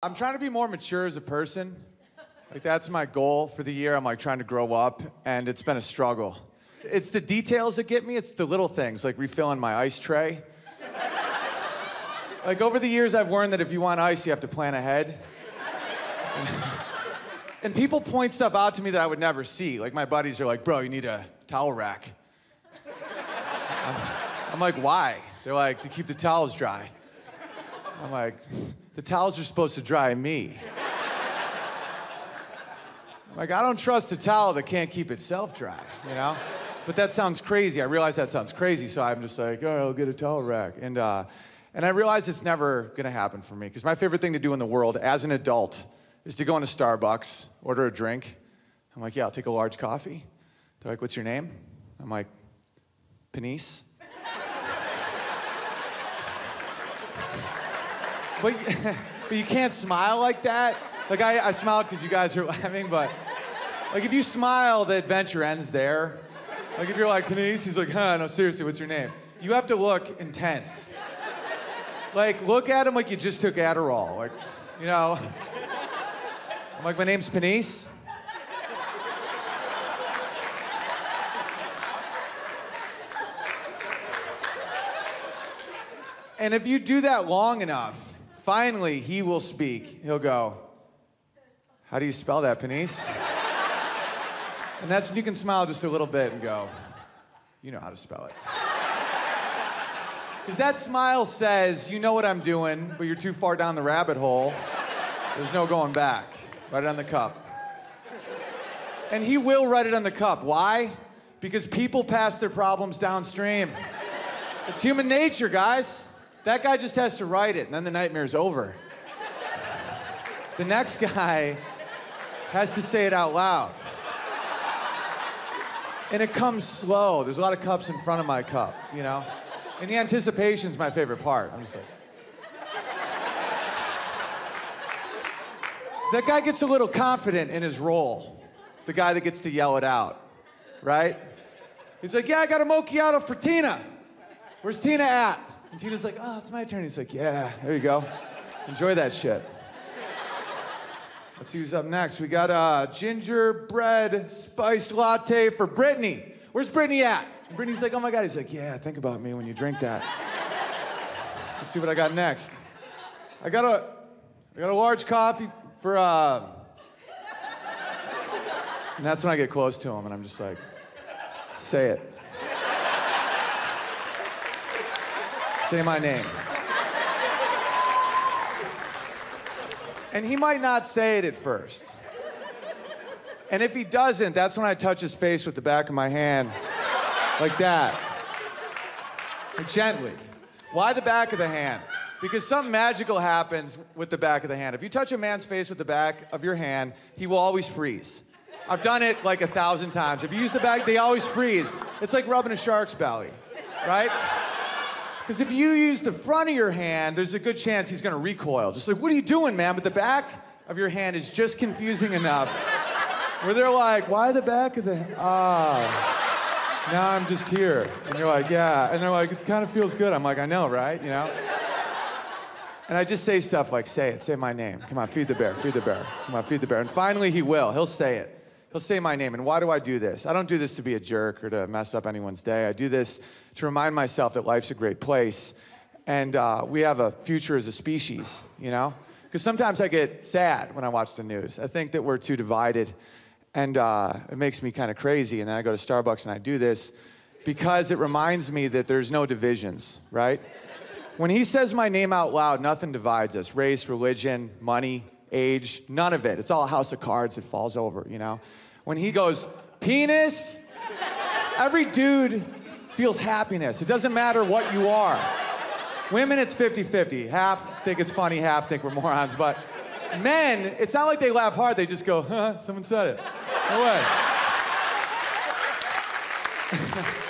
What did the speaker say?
I'm trying to be more mature as a person. Like that's my goal for the year. I'm like trying to grow up, and it's been a struggle. It's the details that get me. It's the little things, like refilling my ice tray. like over the years, I've learned that if you want ice, you have to plan ahead. and people point stuff out to me that I would never see. Like my buddies are like, "Bro, you need a towel rack." I'm, like, "Why?" They're like, "To keep the towels dry." I'm like, "The towels are supposed to dry me." Like, I don't trust a towel that can't keep itself dry, you know? But that sounds crazy. I realize that sounds crazy, so I'm just like, right, I'll get a towel rack. And, uh, and I realize it's never gonna happen for me, because my favorite thing to do in the world as an adult is to go into Starbucks, order a drink. I'm like, yeah, I'll take a large coffee. They're like, what's your name? I'm like, Penice. But, but you can't smile like that. Like, I, I because you guys are laughing, but like, if you smile, the adventure ends there. Like, if you're like, Kenise, he's like, huh, no, seriously, what's your name? You have to look intense. Like, look at him like you just took Adderall. Like, you know. I'm like, my name's Penice. And if you do that long enough, finally he will speak. He'll go, How do you spell that, Penice? And that's, you can smile just a little bit and go, You know how to spell it. Because that smile says, You know what I'm doing, but you're too far down the rabbit hole. There's no going back. Write it on the cup. And he will write it on the cup. Why? Because people pass their problems downstream. It's human nature, guys. That guy just has to write it, and then the nightmare's over. The next guy has to say it out loud. And it comes slow. There's a lot of cups in front of my cup, you know? And the anticipation's my favorite part. I'm just like. That guy gets a little confident in his role. The guy that gets to yell it out, right? He's like, Yeah, I got a macchiato for Tina. Where's Tina at? And Tina's like, Oh, it's my turn. He's like, Yeah, there you go. Enjoy that shit. Let's see who's up next. We got a gingerbread spiced latte for Brittany. Where's Brittany at? And Brittany's like, oh my God. He's like, yeah, think about me when you drink that. Let's see what I got next. I got a, I got a large coffee for, uh, and that's when I get close to him and I'm just like, say it. Say my name. And he might not say it at first. And if he doesn't, that's when I touch his face with the back of my hand, like that. Gently. Why the back of the hand? Because something magical happens with the back of the hand. If you touch a man's face with the back of your hand, he will always freeze. I've done it like a thousand times. If you use the back, they always freeze. It's like rubbing a shark's belly, right? Because if you use the front of your hand, there's a good chance he's gonna recoil. Just like, what are you doing, man? But the back of your hand is just confusing enough where they're like, why the back of the Ah, now I'm just here. And you're like, yeah. And they're like, it kind of feels good. I'm like, I know, right? You know? And I just say stuff like, say it, say my name. Come on, feed the bear, feed the bear. Come on, feed the bear. And finally, he will. He'll say it. He'll say my name. And why do I do this? I don't do this to be a jerk or to mess up anyone's day. I do this to remind myself that life's a great place and uh, we have a future as a species, you know? Because sometimes I get sad when I watch the news. I think that we're too divided and uh, it makes me kind of crazy. And then I go to Starbucks and I do this because it reminds me that there's no divisions, right? When he says my name out loud, nothing divides us race, religion, money, age, none of it. It's all a house of cards that falls over, you know? When he goes, penis, every dude feels happiness. It doesn't matter what you are. Women, it's 50 50. Half think it's funny, half think we're morons. But men, it's not like they laugh hard, they just go, huh, someone said it. No way.